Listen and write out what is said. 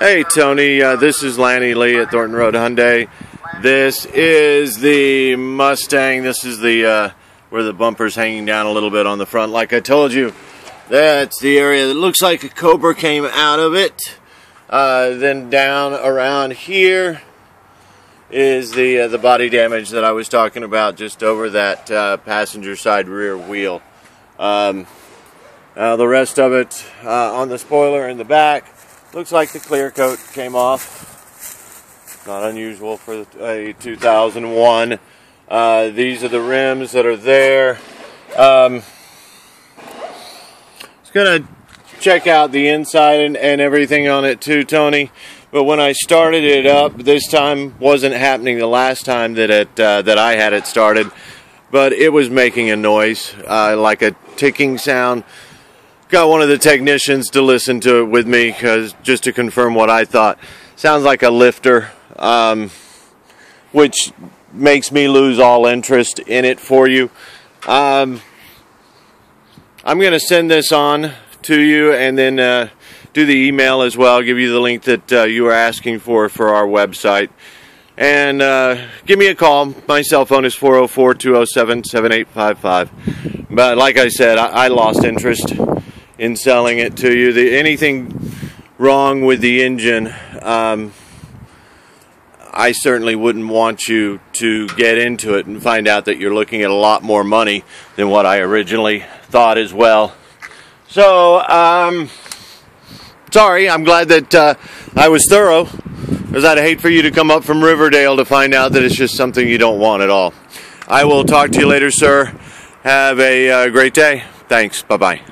Hey Tony, uh, this is Lanny Lee at Thornton Road Hyundai. This is the Mustang. This is the uh, where the bumper's hanging down a little bit on the front. Like I told you, that's the area that looks like a Cobra came out of it. Uh, then down around here is the uh, the body damage that I was talking about, just over that uh, passenger side rear wheel. Um, uh, the rest of it uh, on the spoiler in the back looks like the clear coat came off. Not unusual for a 2001. Uh, these are the rims that are there. Um, it's gonna check out the inside and, and everything on it too, Tony. But when I started it up, this time wasn't happening the last time that it uh, that I had it started, but it was making a noise uh, like a ticking sound. Got one of the technicians to listen to it with me because just to confirm what I thought. Sounds like a lifter, um, which makes me lose all interest in it for you. Um, I'm going to send this on to you and then uh, do the email as well. Give you the link that uh, you were asking for for our website. And uh, give me a call. My cell phone is 404 207 7855. But like I said, I, I, lost interest in selling it to you. The, anything wrong with the engine, um, I certainly wouldn't want you to get into it and find out that you're looking at a lot more money than what I originally thought as well. So, um, sorry, I'm glad that uh, I was thorough, because I'd hate for you to come up from Riverdale to find out that it's just something you don't want at all. I will talk to you later, sir. Have a uh, great day. Thanks. Bye bye.